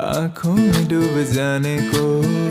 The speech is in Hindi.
आँखों में डूब जाने को।